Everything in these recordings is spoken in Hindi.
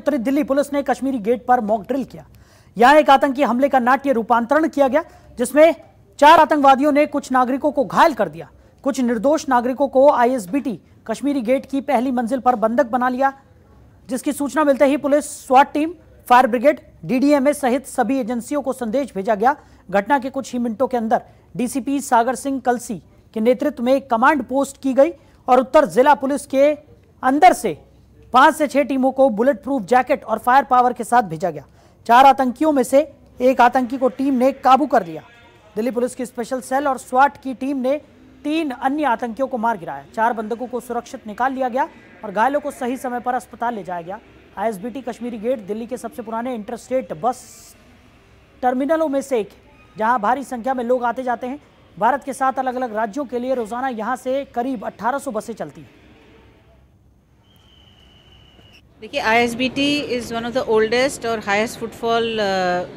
उत्तरी दिल्ली पुलिस ने कश्मीरी गेट पर मॉक ड्रिल किया। यहाँ एक आतंकी हमले का नाट्य रूपांतरण किया गया, जिसमें चार आतंकवादियों ने कुछ नागरिकों को घायल कर दिया। कुछ निर्दोष नागरिकों को आईएसबीटी कश्मीरी गेट की पहली मंजिल पर बंधक बना लिया, जिसकी सूचना मिलते ही पुलिस, स्वाट टीम, फायर ब्रिगेड डीडीएमए सहित सभी एजेंसियों को संदेश भेजा गया। घटना के कुछ ही मिनटों के अंदर डीसीपी सागर सिंह कलसी के नेतृत्व में कमांड पोस्ट की गई और उत्तर जिला पुलिस के अंदर से पाँच से छह टीमों को बुलेट प्रूफ जैकेट और फायर पावर के साथ भेजा गया। चार आतंकियों में से एक आतंकी को टीम ने काबू कर लिया। दिल्ली पुलिस की स्पेशल सेल और स्वाट की टीम ने तीन अन्य आतंकियों को मार गिराया। चार बंदकों को सुरक्षित निकाल लिया गया और घायलों को सही समय पर अस्पताल ले जाया गया। आईएसबीटी कश्मीरी गेट, दिल्ली के सबसे पुराने इंटरस्टेट बस टर्मिनलों में से एक जहाँ भारी संख्या में लोग आते जाते हैं। भारत के सात अलग अलग राज्यों के लिए रोज़ाना यहाँ से करीब 1800 बसें चलती हैं। देखिए ISBT is one of the oldest और highest footfall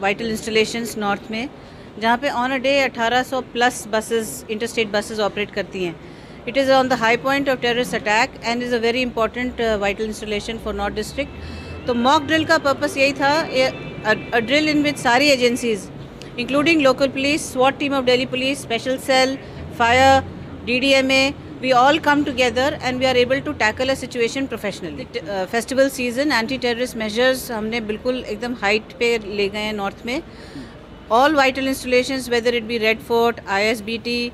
vital installations north में, जहाँ पे on a day 1800 plus buses interstate buses operate करती हैं। It is on the high point of terrorist attack and is a very important vital installation for north district तो मॉक ड्रिल का पर्पस यही था ड्रिल इन विद सारी agencies including local police स्वॉट team of Delhi police special cell fire D D M A we all come together and we are able to tackle a situation professionally. Uh, festival season anti terrorist measures हमने बिल्कुल एकदम हाइट पे ले गए हैं नॉर्थ में all vital installations whether it be Red Fort, ISBT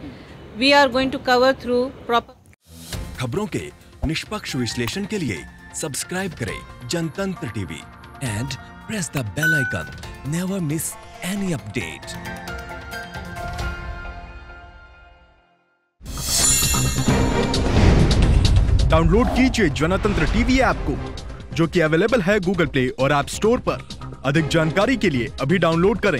we are going to cover through proper खबरों के निष्पक्ष विश्लेषण के लिए सब्सक्राइब करें Jantantra TV and press the bell icon never miss any update download कीजिए जनतंत्र टीवी ऐप को, जो कि अवेलेबल है गूगल प्ले और ऐप स्टोर पर। अधिक जानकारी के लिए अभी डाउनलोड करें।